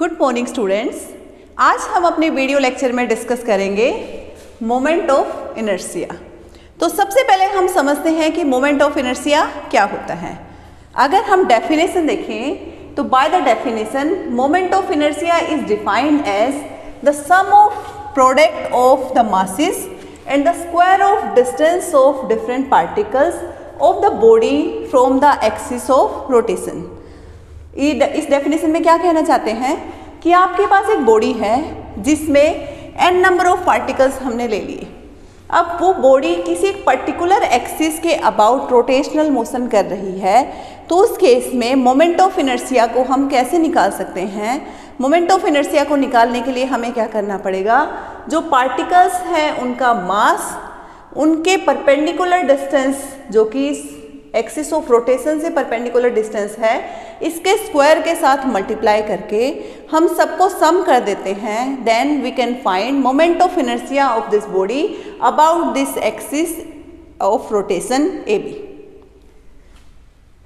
Good morning students आज हम अपने वीडियो लेक्चर में डिस्कस करेंगे मोमेंट ऑफ़ इनर्सिया तो सबसे पहले हम समझते हैं कि मोमेंट ऑफ़ इनर्सिया क्या होता है। अगर हम डेफिनेशन देखें तो by the definition moment of inertia is defined as the sum of product of the masses and the square of distance of different particles of the body from the axis of rotation इस definition में क्या कहना चाहते हैं? कि आपके पास एक body है, जिसमें एन नंबर ऑफ़ पार्टिकल्स हमने ले लिए। अब वो बॉडी किसी पर्टिकुलर एक्सिस के अबाउट रोटेशनल मोशन कर रही है तो उस केस में मोमेंट ऑफ़ इनर्सिया को हम कैसे निकाल सकते हैं? मोमेंट ऑफ़ इनर्सिया को निकालने के लिए हमें क्या करना पड़ेगा? जो पार्टिकल्स हैं, उनका मास उनके परपेंडिकुलर डिस्टेंस जो कि एक्सिस ऑफ़ रोटेशन से परपेंडिकुलर डिस्टेंस है। इसके स्क्वायर के साथ मल्टीप्लाई करके हम सबको सम कर देते हैं। Then we can find moment of inertia of this body about this axis of rotation A B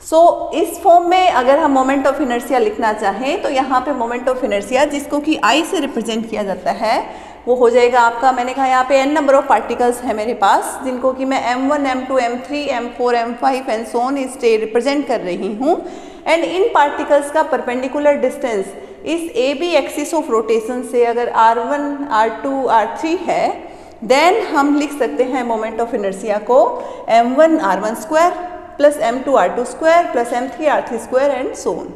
so इस फॉर्म में अगर हम मोमेंट ऑफ़ इनर्सिया लिखना चाहें तो यहाँ पे मोमेंट ऑफ़ इनर्सिया जिसको कि आई से रिप्रेजेंट किया जाता है वो हो जाएगा आपका। मैंने कहा यहाँ पे एन नंबर ऑफ़ पार्टिकल्स है मेरे पास जिनको कि मैं m1, m2, m3, m4, m5 and so on स्टे रिप्रेजेंट कर रही हूँ। एंड इन पार्टिकल्स का परपेंडिकुलर डिस्टेंस इस A B axis of rotation से अगर r1, r2, r3 है देन हम लिख सकते हैं मोमेंट ऑफ़ इनर्सिया को m1 r1 square plus m2 r2 square plus m3 r3 square and so on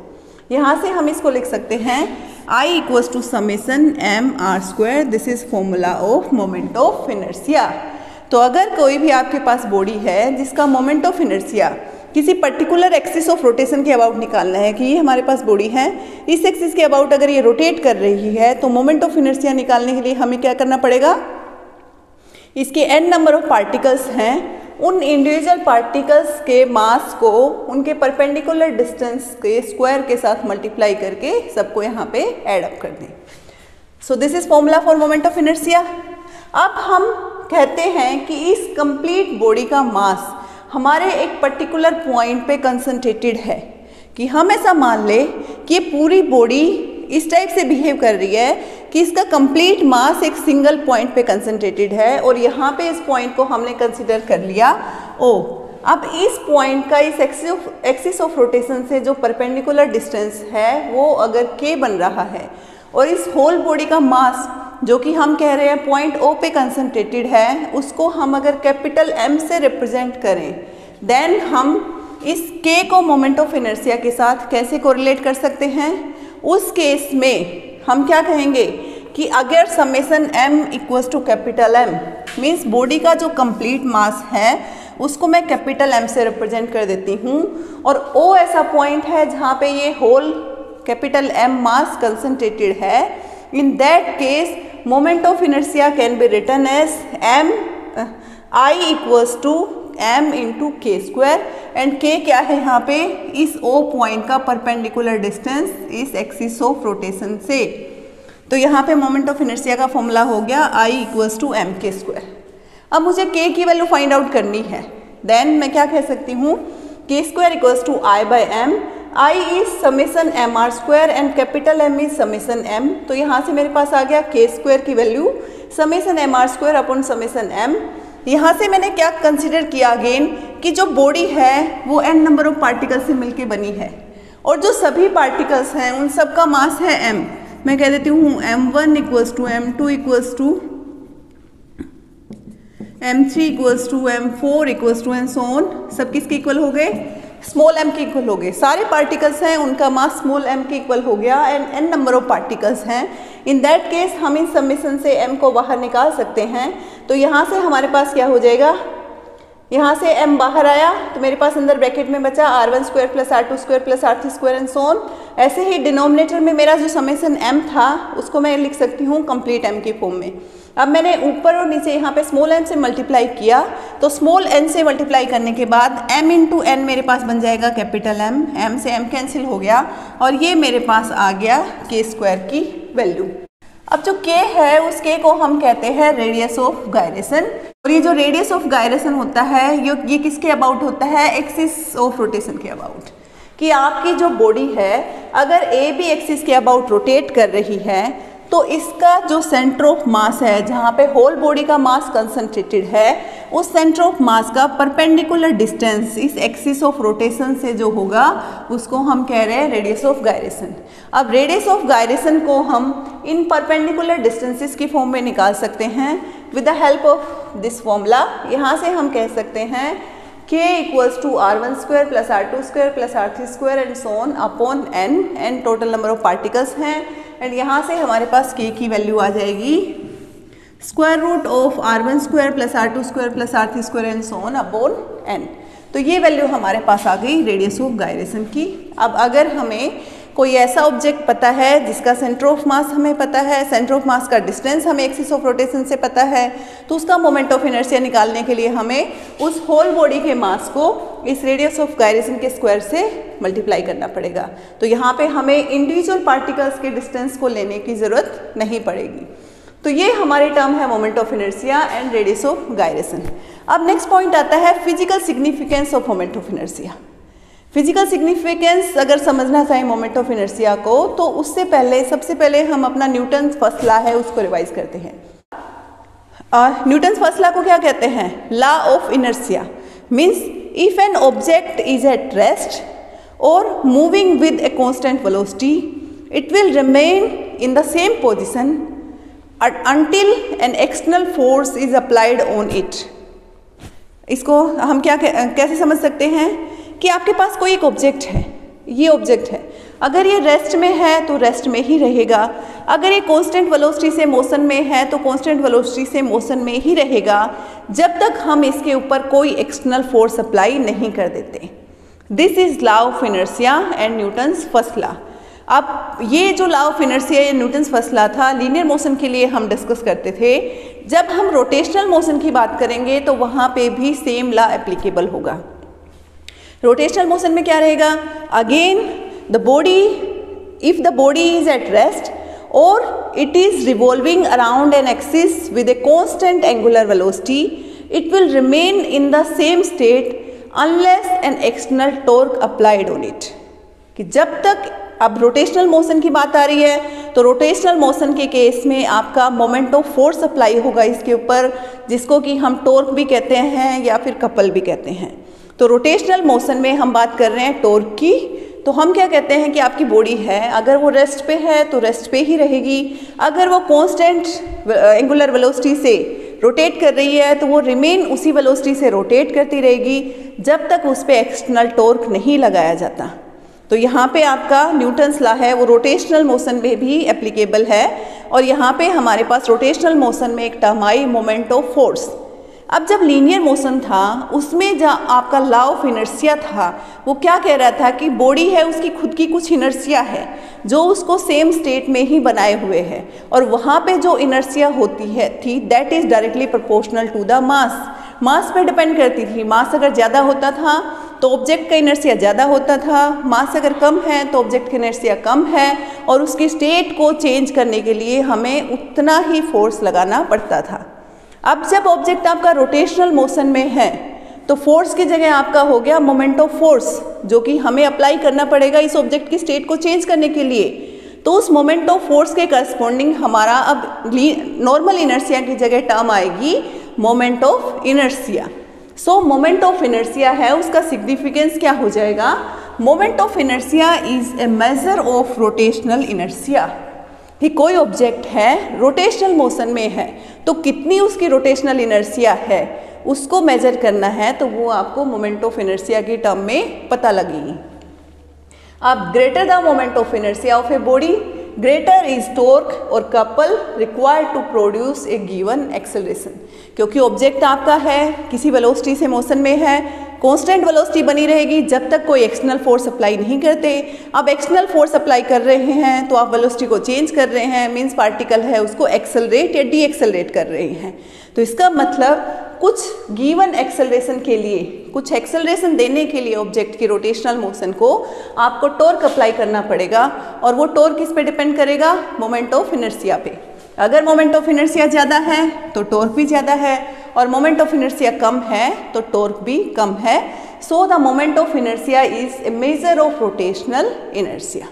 यहाँ से हम इसको लिख सकते हैं। I equals to summation m r square this is formula of moment of inertia तो अगर कोई भी आपके पास बॉडी है, जिसका मोमेंट ऑफ़ इनर्सिया किसी पर्टिकुलर एक्सिस ऑफ़ रोटेशन के अबाउट निकालना है कि ये हमारे पास बॉडी है, इस एक्सिस के अबाउट अगर ये रोटेट कर रही है तो मोमेंट ऑफ़ इनर्सिया निकालने के लिए हमें क्या करना पड़ेगा? इसके एन नंबर ऑफ़ पार्टिकल्स हैं उन इंडिविजुअल पार्टिकल्स के मास को, उनके परपेंडिकुलर डिस्टेंस के स्क्वायर के साथ मल्टीप्लाई करके सबको यहाँ पे ऐड अप कर दें। So this is formula for moment of inertia अब हम कहते हैं कि इस कंप्लीट बॉडी का मास हमारे एक पर्टिकुलर पॉइंट पे कंसंट्रेटेड है कि हम ऐसा मान ले कि पूरी बॉडी इस टाइप से बिहेव कर रही है कि इसका कंप्लीट मास एक सिंगल पॉइंट पे कंसंट्रेटेड है और यहाँ पे इस पॉइंट को हमने कंसिडर कर लिया। ओ, अब इस पॉइंट का इस एक्सिस ऑफ़ रोटेशन से जो परपेंडिकुलर डिस्टेंस है, वो अगर के बन रहा है और इस होल बॉडी का मास जो कि हम कह रहे हैं पॉइंट ओ पे कंसंट्रेटेड है, उसको हम अगर कैपिटल एम से रिप्रेजेंट करें देन हम इस के को मोमेंट ऑफ़ इनर्सिया के साथ कैसे कोरिलेट कर सकते हैं? उस केस में हम क्या कहेंगे कि अगर summation m equals to capital M means body का जो कंप्लीट मास है, उसको मैं कैपिटल M से रिप्रेजेंट कर देती हूँ। और O ऐसा पॉइंट है जहाँ पे ये whole capital M mass concentrated है। In that case moment of inertia can be written as m I equals to m into k square and k क्या है यहाँ पे? इस ओ पॉइंट का परपेंडिकुलर डिस्टेंस इस एक्सिस ऑफ़ रोटेशन से। तो यहाँ पे मोमेंट ऑफ़ इनर्सिया का फॉर्मूला हो गया I equals to M K square अब मुझे के की वैल्यू फाइंड आउट करनी है। देन मैं क्या कह सकती हूँ? K square equals to I by M I is summation m r square and capital M is summation m तो यहाँ से मेरे पास आ गया के स्क्वायर की value summation m r square upon summation m यहाँ से मैंने क्या कंसिडर किया अगेन कि जो बॉडी है, वो एन नंबर ऑफ़ पार्टिकल से मिलके बनी है। और जो सभी पार्टिकल्स हैं, उन सब का मास है एम मैं कह देती हूँ m one equals to m two equals to m three equals to m four equals to n so on सब किसके इक्वल हो गए? स्मॉल एम के इक्वल हो गए। सारे पार्टिकल्स हैं, उनका मास स्मॉल एम के इक्वल हो गया and n number of particles हैं। इन दैट केस हम इन सबमिशन से एम को बाहर निकाल सकते हैं। तो यहाँ से हमारे पास क्या हो जाएगा? यहाँ से m बाहर आया तो मेरे पास अंदर ब्रैकेट में बचा r one square plus r two square plus r three square and so on ऐसे ही डिनोमिनेटर में मेरा जो समेसन m था, उसको मैं लिख सकती हूँ कंप्लीट m की फॉर्म में. अब मैंने ऊपर और नीचे यहाँ पे स्मॉल n से मल्टीप्लाई किया तो स्मॉल n से मल्टीप्लाई करने के बाद m इंटू एन मेरे पास बन जाएगा कैपिटल m. M से m कैंसिल हो गया और ये मेरे पास आ गया के स्क्वायर की वैल्यू अब जो के है, उस के को हम कहते हैं रेडियस ऑफ़ गायरेसन और ये जो रेडियस ऑफ़ गायरेसन होता है, ये ये किसके अबाउट होता है? एक्सिस ऑफ़ रोटेशन के अबाउट कि आपकी जो बॉडी है, अगर ए बी एक्सिस के अबाउट रोटेट कर रही है तो इसका जो सेंटर ऑफ़ मास है, जहाँ पे होल बॉडी का मास कंसंट्रेटेड है, उस सेंटर ऑफ़ मास का परपेंडिकुलर डिस्टेंस इस एक्सिस ऑफ़ रोटेशन से जो होगा, उसको हम कह रहे हैं रेडियस ऑफ़ गायरेसन अब रेडियस ऑफ़ गायरेसन को हम इन परपेंडिकुलर डिस्टेंसेस की फॉर्म में निकाल सकते हैं. With the help of this formula यहाँ से हम कह सकते हैं k r one r1 square plus r2 square plus r3 square and so on upon n. N total number of particles हैं. एंड यहाँ से हमारे पास के की वैल्यू आ जाएगी square root of r one square plus r two square plus r three square and so on upon n तो ये वैल्यू हमारे पास आ गई रेडियस ऑफ़ गायरेसन की। अब अगर हमें कोई ऐसा ऑब्जेक्ट पता है जिसका सेंटर ऑफ़ मास हमें पता है सेंटर ऑफ़ मास का डिस्टेंस हमें एक्सिस ऑफ़ रोटेशन से पता है तो उसका मोमेंट ऑफ़ इनर्सिया निकालने के लिए हमें उस होल बॉडी के मास को इस रेडियस ऑफ़ गायरेशन के स्क्वायर से मल्टीप्लाई करना पड़ेगा। तो यहाँ पे हमें इंडिविजुअल पार्टिकल्स के डिस्टेंस को लेने की ज़रूरत नहीं पड़ेगी। तो ये हमारी टर्म है moment of inertia and radius of gyration अब नेक्स्ट पॉइंट आता है physical significance of moment of inertia physical significance अगर समझना चाहें मोमेंट ऑफ़ इनर्सिया को तो उससे पहले, सबसे पहले हम अपना न्यूटन फ़र्स्ट ला है, उसको रिवाइज करते हैं। न्यूटन फ़र्स्ट ला को क्या कहते हैं? Law of inertia means if an object is at rest और moving with a constant velocity it will remain in the same position until an external force is applied on it. इसको हम क्या कैसे समझ सकते हैं? कि आपके पास कोई एक ऑब्जेक्ट है, ये ऑब्जेक्ट है। अगर ये रेस्ट में है तो रेस्ट में ही रहेगा। अगर ये कांस्टेंट वेलोसिटी से मोशन में है तो कांस्टेंट वेलोसिटी से मोशन में ही रहेगा। जब तक हम इसके ऊपर कोई एक्सटर्नल फोर्स अप्लाई नहीं कर देते। This is law of inertia and Newton's first law अब ये जो लॉ ऑफ़ इनर्सिया या न्यूटन्स फ़र्स्ट लॉ था लीनियर मोशन के लिए हम डिस्कस करते थे। जब हम रोटेशनल मोशन की बात करेंगे तो वहाँ पे भी सेम लॉ एप्लीकेबल होगा। रोटेशनल मोशन में क्या रहेगा? Again the body if the body is at rest और it is revolving around an axis with a constant angular velocity it will remain in the same state unless an external torque applied on it कि जब तक अब rotational motion की बात आ रही है तो रोटेशनल मोशन के केस में आपका मोमेंट ऑफ़ फोर्स अप्लाई होगा इसके ऊपर, जिसको कि हम टोर्क भी कहते हैं या फिर कपल भी कहते हैं। तो रोटेशनल मोशन में हम बात कर रहे हैं टोर्क की तो हम क्या कहते हैं कि आपकी बॉडी है। अगर वो रेस्ट पे है तो रेस्ट पे ही रहेगी। अगर वो कांस्टेंट एंगुलर वेलोसिटी से रोटेट कर रही है तो वो रिमेन उसी वेलोसिटी से रोटेट करती रहेगी, जब तक उस पर एक्सटर्नल टोर्क नहीं लगाया जाता। तो यहाँ पे आपका न्यूटन्स ला है, वो रोटेशनल मोशन में भी एप्लीकेबल है। और यहाँ पे हमारे पास रोटेशनल मोशन में एक टर्म आई मोमेंट ऑफ़ फोर्स अब जब लीनियर मोशन था, उसमें जहाँ आपका लॉ ऑफ़ इनर्सिया था, वो क्या कह रहा था कि बॉडी है, उसकी खुद की कुछ इनर्सिया है, जो उसको सेम स्टेट में ही बनाए हुए है। और वहाँ पे जो इनर्सिया होती है, थी that is directly proportional to the mass mass पर डिपेंड करती थी। मास अगर ज़्यादा होता था तो ऑब्जेक्ट का इनर्सिया ज़्यादा होता था। मास अगर कम है तो ऑब्जेक्ट का इनर्सिया कम है। और उसकी स्टेट को चेंज करने के लिए हमें उतना ही फोर्स लगाना पड़ता था। अब जब ऑब्जेक्ट आपका रोटेशनल मोशन में है तो फोर्स की जगह आपका हो गया मोमेंट ऑफ़ फोर्स जो कि हमें अप्लाई करना पड़ेगा इस ऑब्जेक्ट की स्टेट को चेंज करने के लिए। तो उस मोमेंट ऑफ़ फोर्स के करस्पॉन्डिंग हमारा अब नॉर्मल इनर्सिया की जगह टर्म आएगी moment of inertia so moment of inertia है, उसका सिग्निफिकेंस क्या हो जाएगा? Moment of inertia is a measure of rotational inertia कि कोई ऑब्जेक्ट है रोटेशनल मोशन में है तो कितनी उसकी रोटेशनल इनर्सिया है, उसको मेजर करना है तो वो आपको मोमेंट ऑफ़ इनर्सिया की टर्म में पता लगेगी। अब greater the moment of inertia of a body greater is torque और couple required to produce a given acceleration क्योंकि ऑब्जेक्ट आपका है, किसी वेलोसिटी से मोशन में है कांस्टेंट वेलोसिटी बनी रहेगी, जब तक कोई एक्सटर्नल फोर्स अप्लाई नहीं करते। अब एक्सटर्नल फोर्स अप्लाई कर रहे हैं तो आप वेलोसिटी को चेंज कर रहे हैं मीन्स पार्टिकल है, उसको एक्सेलरेट या डी एक्सेलरेट कर रहे हैं। तो इसका मतलब कुछ गिवन एक्सेलरेशन के लिए कुछ एक्सेलरेशन देने के लिए ऑब्जेक्ट की रोटेशनल मोशन को आपको टोर्क अप्लाई करना पड़ेगा और वो टोर्क किस पे डिपेंड करेगा? मोमेंट ऑफ़ इनर्सिया पे। अगर मोमेंट ऑफ़ इनर्सिया ज़्यादा है तो टोर्क भी ज़्यादा है और मोमेंट ऑफ़ इनर्सिया कम है तो टॉर्क भी कम है। So the moment of inertia is a measure of rotational inertia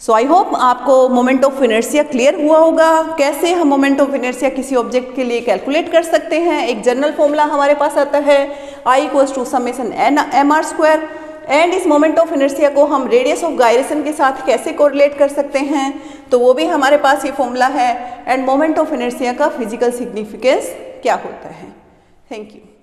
so I hope आपको मोमेंट ऑफ़ इनर्सिया क्लियर हुआ होगा। कैसे हम मोमेंट ऑफ़ इनर्सिया किसी ऑब्जेक्ट के लिए कैलकुलेट कर सकते हैं? एक जनरल फॉर्मूला हमारे पास आता है। I equals to summation n m r square and इस मोमेंट ऑफ़ इनर्सिया को हम रेडियस ऑफ़ गायरेसन के साथ कैसे कोरिलेट कर सकते हैं? तो वो भी हमारे पास ये फॉर्मूला है. एंड मोमेंट ऑफ़ इनर्सिया का फ़िज़िकल सिग्निफिकेंस क्या होता है? Thank you